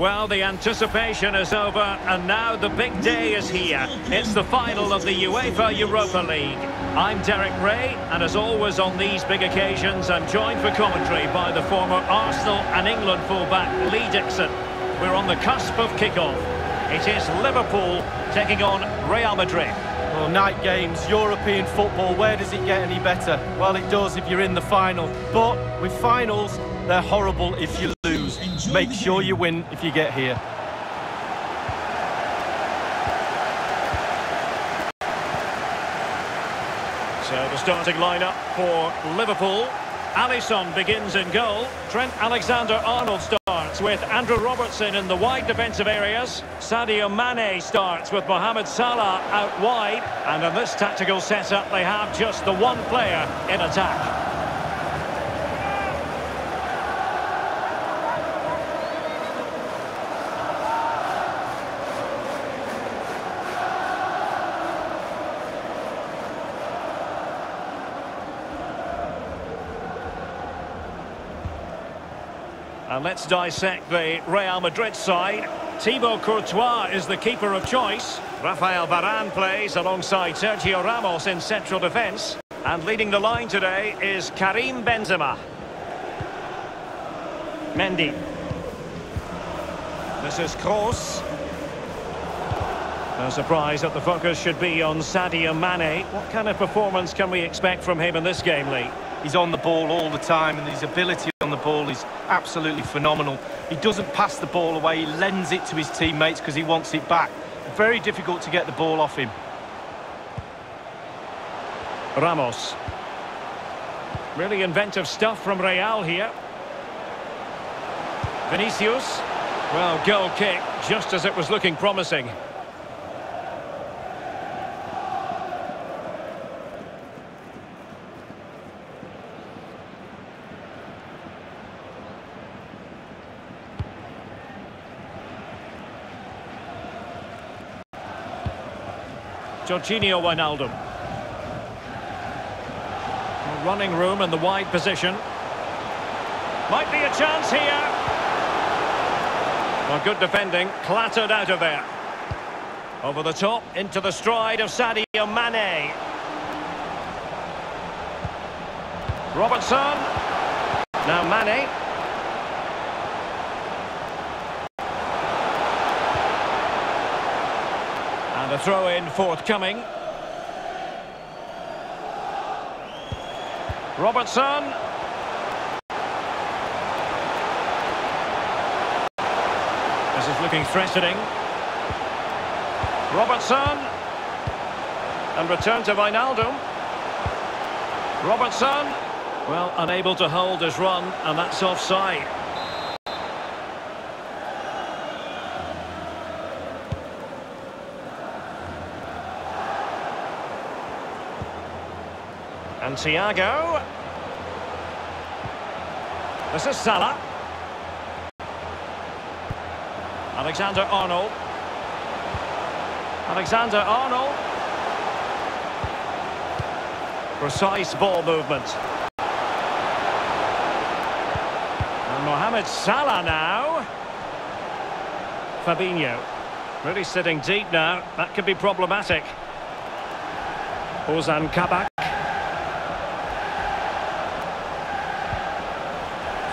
Well, the anticipation is over, and now the big day is here. It's the final of the UEFA Europa League. I'm Derek Ray, and as always on these big occasions, I'm joined for commentary by the former Arsenal and England fullback Lee Dixon. We're on the cusp of kickoff. It is Liverpool taking on Real Madrid. Well, night games, European football, where does it get any better? Well, it does if you're in the final. But with finals, they're horrible if you lose. Make sure you win if you get here. So the starting lineup for Liverpool. Alisson begins in goal. Trent Alexander-Arnold starts with Andrew Robertson in the wide defensive areas. Sadio Mane starts with Mohamed Salah out wide. And in this tactical setup, they have just the one player in attack. And let's dissect the Real Madrid side. Thibaut Courtois is the keeper of choice. Rafael Varane plays alongside Sergio Ramos in central defence. And leading the line today is Karim Benzema. Mendy. This is Kroos. No surprise that the focus should be on Sadio Mane. What kind of performance can we expect from him in this game, Lee? He's on the ball all the time and his ability on the ball is absolutely phenomenal. He doesn't pass the ball away, he lends it to his teammates because he wants it back. Very difficult to get the ball off him. Ramos. Really inventive stuff from Real here. Vinicius. Well, goal kick, just as it was looking promising. Georginio Wijnaldum. Running room in the wide position. Might be a chance here. Well, good defending, clattered out of there. Over the top, into the stride of Sadio Mane. Robertson. Now Mane. And a throw-in forthcoming. Robertson. This is looking threatening. Robertson. And return to Wijnaldum. Robertson. Well, unable to hold his run, and that's offside. And Thiago. This is Salah. Alexander-Arnold. Alexander-Arnold. Precise ball movement. And Mohamed Salah now. Fabinho. Really sitting deep now. That could be problematic. Ozan Kabak.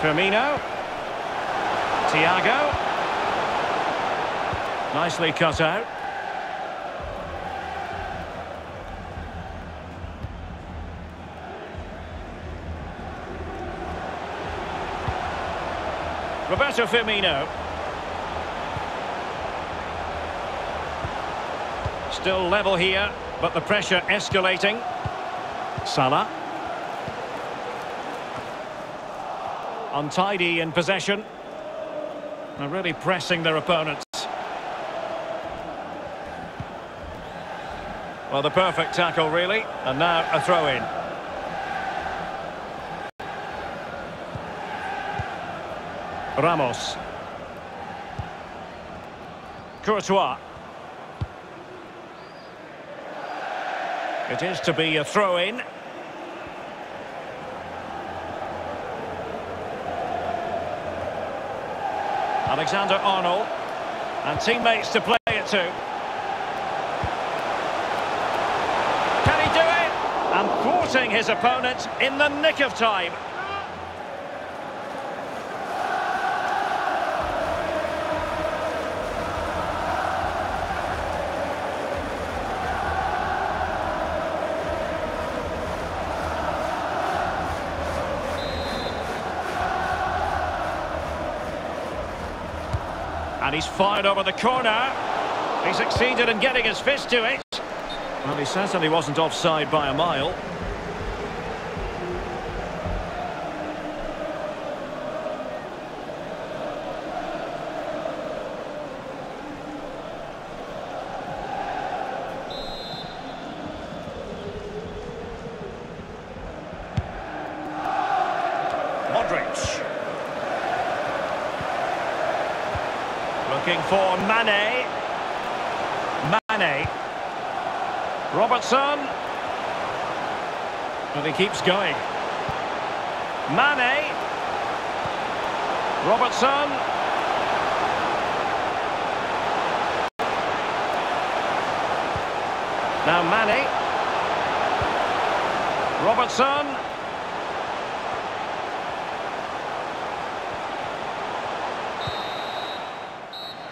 Firmino. Thiago. Nicely cut out. Roberto Firmino. Still level here, but the pressure escalating. Salah. Untidy in possession. They're really pressing their opponents. Well, the perfect tackle, really. And now a throw-in. Ramos. Courtois. It is to be a throw-in. Alexander Arnold. And teammates to play it to. Can he do it? And thwarting his opponent in the nick of time. And he's fired over the corner. He succeeded in getting his fist to it. Well, he certainly wasn't offside by a mile. Modric. Looking for Mane. Mane. Robertson. And he keeps going. Mane. Robertson. Now Mane. Robertson.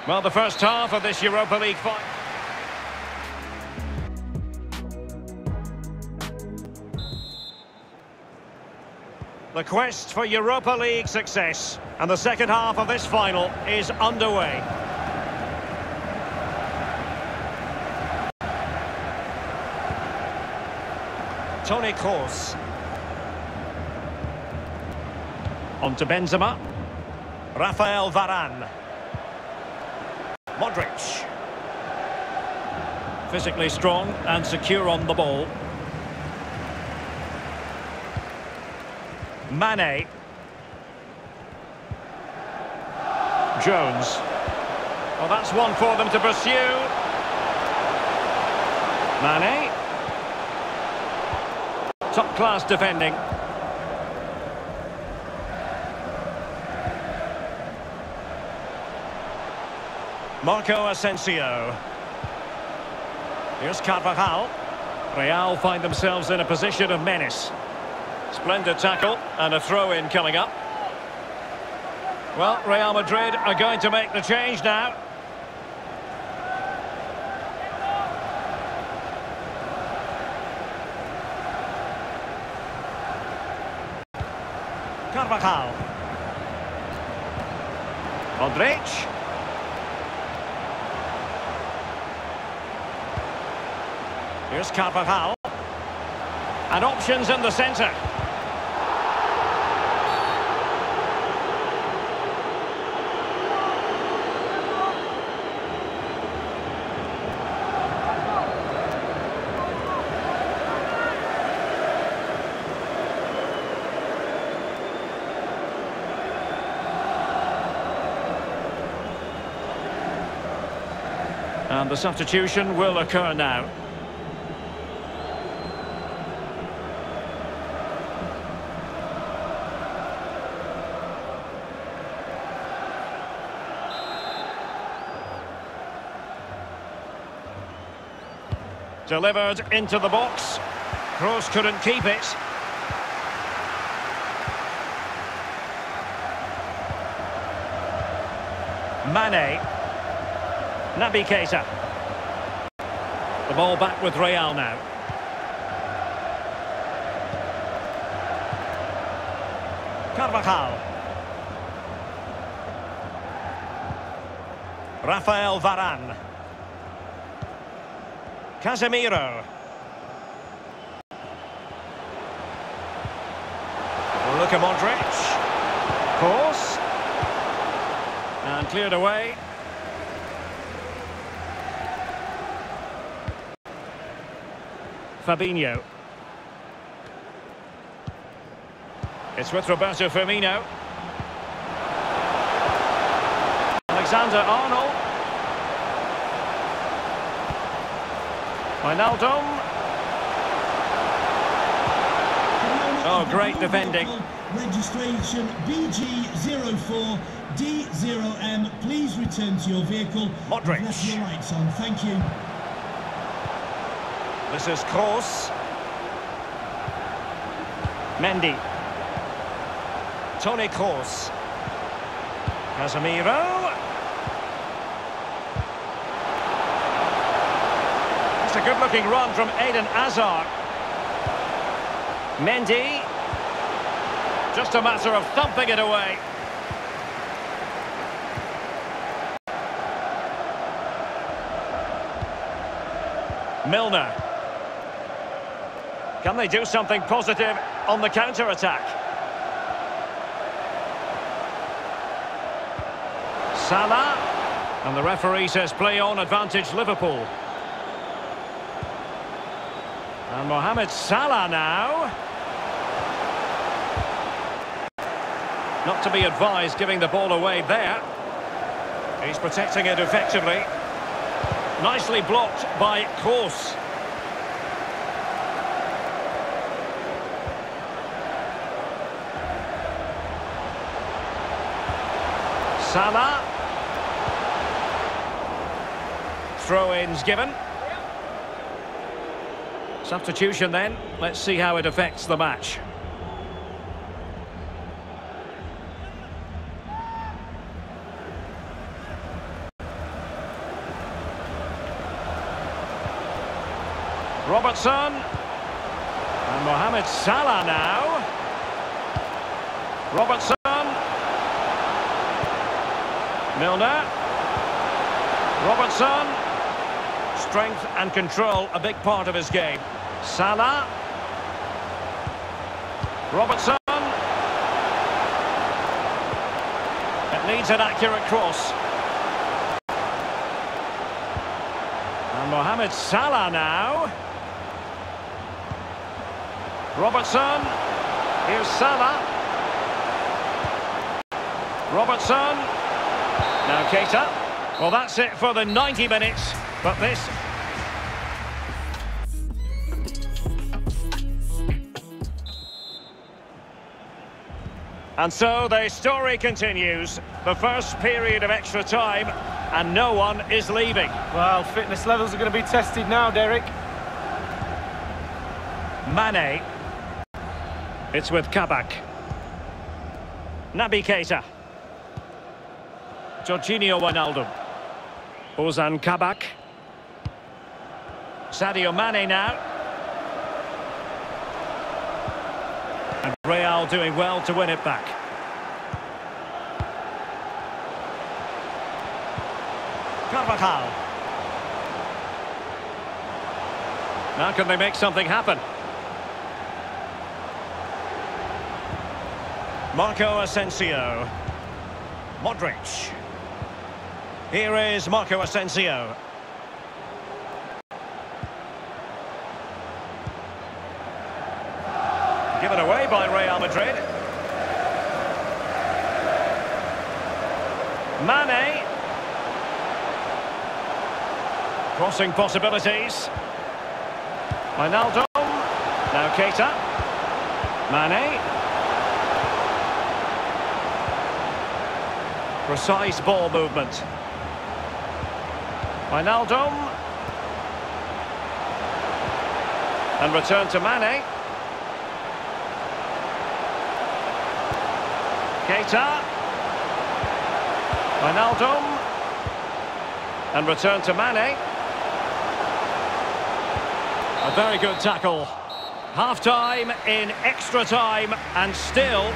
Well, the first half of this Europa League final. The quest for Europa League success and the second half of this final is underway. Toni Kroos. On to Benzema. Rafael Varane. Modric. Physically strong and secure on the ball. Mane. Jones. Well, that's one for them to pursue. Mane. Top-class defending. Marco Asensio. Here's Carvajal. Real find themselves in a position of menace. Splendid tackle and a throw-in coming up. Well, Real Madrid are going to make the change now. Carvajal. Modric. Here's Carvajal. And options in the centre. And the substitution will occur now. Delivered into the box. Cross couldn't keep it. Mane. Naby Keita. The ball back with Real now. Carvajal. Rafael Varane. Casemiro. Luka Modric. Kroos. And cleared away. Fabinho. It's with Roberto Firmino. Alexander Arnold. Wijnaldum. Oh, great defending. Registration BG04 D0M. Please return to your vehicle. Modric. Left your lights on. Thank you. This is Kroos. Mendy. Toni Kroos. Casemiro. It's a good-looking run from Eden Hazard. Mendy. Just a matter of thumping it away. Milner. Can they do something positive on the counter-attack? Salah. And the referee says play on, advantage Liverpool. And Mohamed Salah now. Not to be advised giving the ball away there. He's protecting it effectively. Nicely blocked by Kroos. Salah. Throw-ins given. Substitution then. Let's see how it affects the match. Robertson. And Mohamed Salah now. Robertson. Milner. Robertson. Strength and control, a big part of his game. Salah. Robertson. It needs an accurate cross. And Mohamed Salah now. Robertson. Here's Salah. Robertson. Now Keita. Well, that's it for the 90 minutes. But this... And so the story continues. The first period of extra time, and no one is leaving. Well, fitness levels are going to be tested now, Derek. Mane. It's with Kabak. Naby Keita. Georginio Wijnaldum. Ozan Kabak. Sadio Mane now. And Real doing well to win it back. Carvajal. Now can they make something happen? Marco Asensio. Modric. Here is Marco Asensio. Given away by Real Madrid. Mane. Crossing possibilities. Wijnaldum. Now Keita. Mane. Precise ball movement. Wijnaldum. And return to Mane. Keita. Wijnaldum. And return to Mane. A very good tackle. Half-time in extra time and still...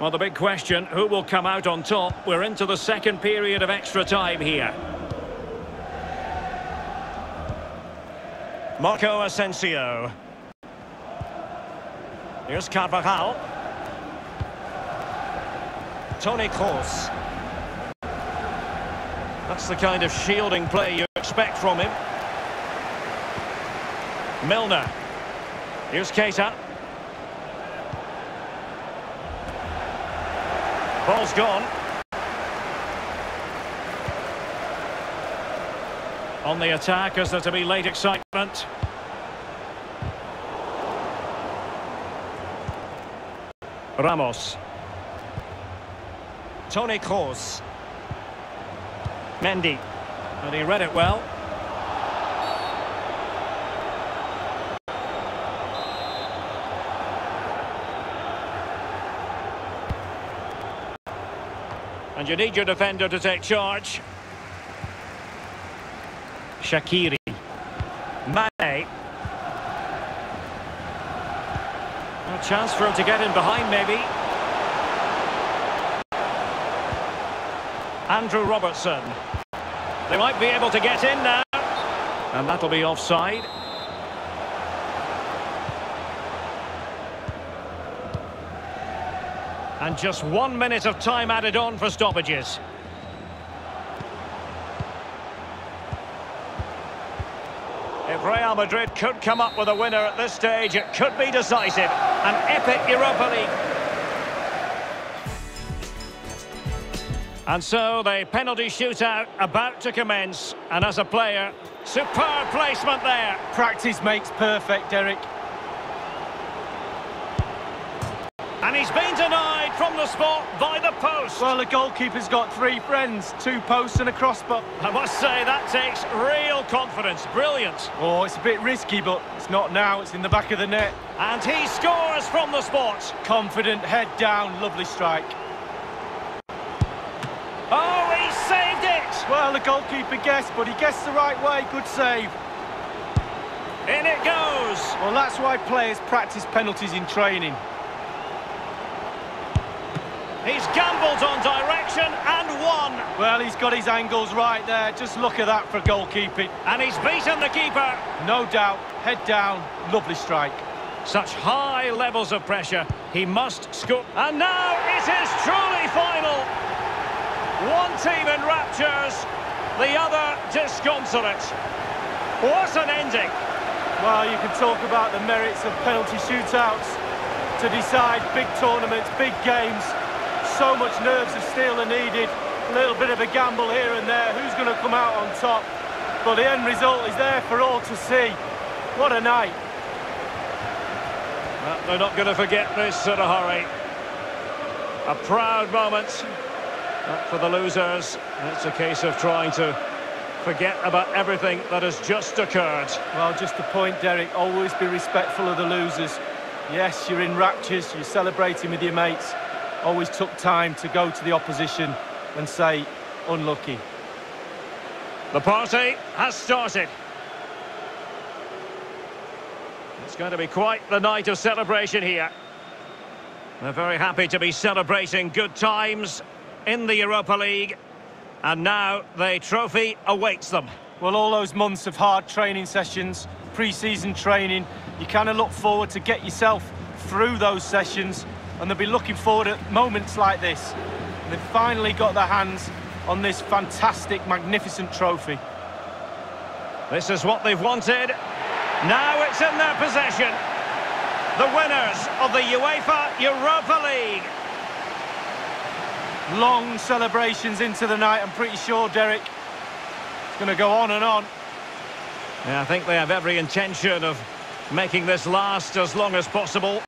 Well, the big question, who will come out on top? We're into the second period of extra time here. Marco Asensio. Here's Carvajal. Toni Kroos. That's the kind of shielding play you expect from him. Milner. Here's Keita. Ball's gone. On the attack, as there to be late excitement. Ramos. Toni Kroos. Mendy. And he read it well. And you need your defender to take charge. Shaqiri. Mane. A chance for him to get in behind, maybe. Andrew Robertson. They might be able to get in now. And that'll be offside. And just one minute of time added on for stoppages. If Real Madrid could come up with a winner at this stage, it could be decisive. An epic Europa League. And so the penalty shootout about to commence. And as a player, superb placement there. Practice makes perfect, Derek. And he's been denied from the spot by the post. Well, the goalkeeper's got three friends, two posts and a crossbar. I must say, that takes real confidence. Brilliant. Oh, it's a bit risky, but it's not now. It's in the back of the net. And he scores from the spot. Confident, head down, lovely strike. Oh, he saved it. Well, the goalkeeper guessed, but he guessed the right way. Good save. In it goes. Well, that's why players practice penalties in training. He's gambled on direction and won. Well, he's got his angles right there. Just look at that for goalkeeping. And he's beaten the keeper. No doubt. Head down. Lovely strike. Such high levels of pressure. He must score. And now it is truly final. One team in raptures, the other disconsolate. What an ending. Well, you can talk about the merits of penalty shootouts to decide big tournaments, big games. So much nerves of steel are needed. A little bit of a gamble here and there. Who's going to come out on top? But the end result is there for all to see. What a night. Well, they're not going to forget this in a hurry. A proud moment. But for the losers, it's a case of trying to forget about everything that has just occurred. Well, just a point, Derek. Always be respectful of the losers. Yes, you're in raptures. You're celebrating with your mates always took time to go to the opposition and say, unlucky. The party has started. It's going to be quite the night of celebration here. They're very happy to be celebrating good times in the Europa League. And now the trophy awaits them. Well, all those months of hard training sessions, pre-season training, you kind of look forward to get yourself through those sessions and they'll be looking forward at moments like this. And they've finally got their hands on this fantastic, magnificent trophy. This is what they've wanted. Now it's in their possession. The winners of the UEFA Europa League. Long celebrations into the night, I'm pretty sure, Derek. It's going to go on and on. Yeah, I think they have every intention of making this last as long as possible.